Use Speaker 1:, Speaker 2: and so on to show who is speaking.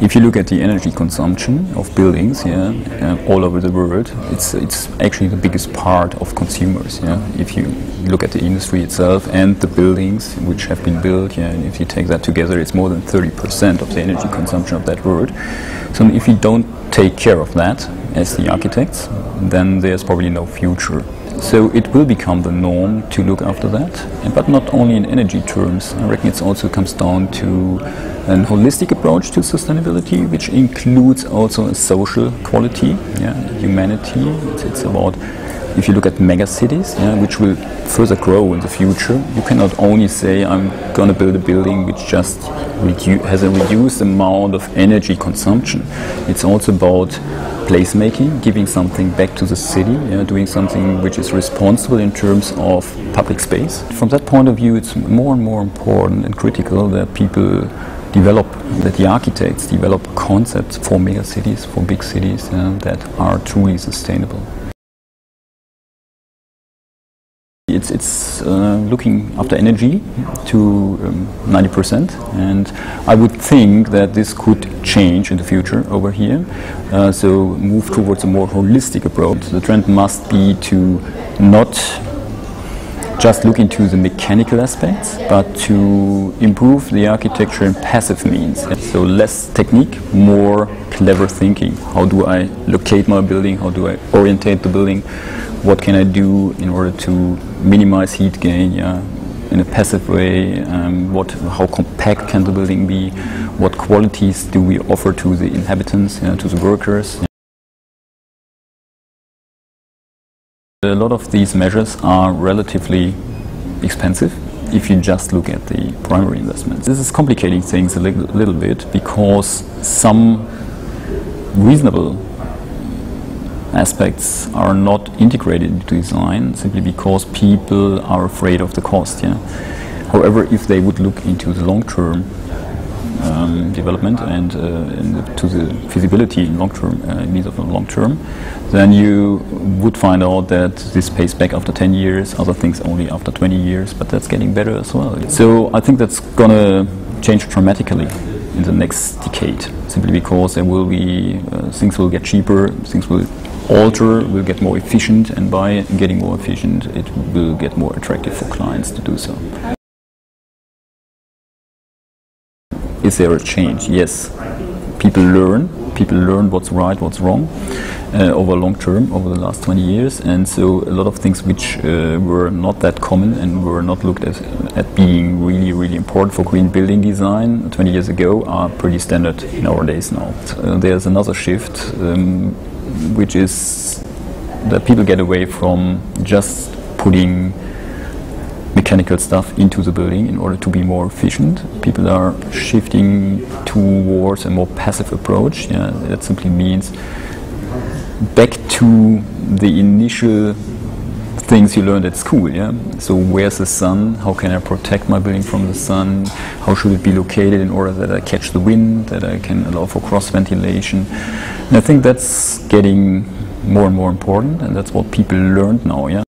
Speaker 1: if you look at the energy consumption of buildings, yeah, uh, all over the world, it's it's actually the biggest part of consumers. Yeah, if you look at the industry itself and the buildings which have been built, yeah, and if you take that together, it's more than 30% of the energy consumption of that world. So if you don't take care of that as the architects, then there's probably no future. So it will become the norm to look after that, but not only in energy terms. I reckon it also comes down to an holistic approach to sustainability, which includes also a social quality, yeah, humanity. It's, it's about if you look at mega cities, yeah, which will further grow in the future, you cannot only say I'm going to build a building which just has a reduced amount of energy consumption. It's also about placemaking, giving something back to the city, yeah, doing something which is responsible in terms of public space. From that point of view, it's more and more important and critical that people develop, that the architects develop concepts for mega cities, for big cities that are truly sustainable. It's, it's uh, looking after energy to um, 90% and I would think that this could change in the future over here. Uh, so move towards a more holistic approach. The trend must be to not just look into the mechanical aspects, but to improve the architecture in passive means. So less technique, more clever thinking. How do I locate my building? How do I orientate the building? What can I do in order to minimize heat gain, yeah, in a passive way, um, what, how compact can the building be, what qualities do we offer to the inhabitants, yeah, to the workers. A lot of these measures are relatively expensive if you just look at the primary investments. This is complicating things a little bit because some reasonable aspects are not integrated into design simply because people are afraid of the cost. Yeah. However, if they would look into the long-term um, development and, uh, to the feasibility in long term, uh, means of the long term, then you would find out that this pays back after 10 years, other things only after 20 years, but that's getting better as well. So I think that's going to change dramatically in the next decade, simply because there will be uh, things will get cheaper, things will alter, will get more efficient, and by getting more efficient, it will get more attractive for clients to do so. Is there a change? Yes. People learn. People learn what's right, what's wrong uh, over long term, over the last 20 years. And so a lot of things which uh, were not that common and were not looked at, at being really, really important for green building design 20 years ago are pretty standard nowadays now. Uh, there's another shift um, which is that people get away from just putting mechanical stuff into the building in order to be more efficient. People are shifting towards a more passive approach. Yeah, that simply means back to the initial things you learned at school. Yeah. So where's the sun? How can I protect my building from the sun? How should it be located in order that I catch the wind? That I can allow for cross ventilation? And I think that's getting more and more important, and that's what people learned now. Yeah.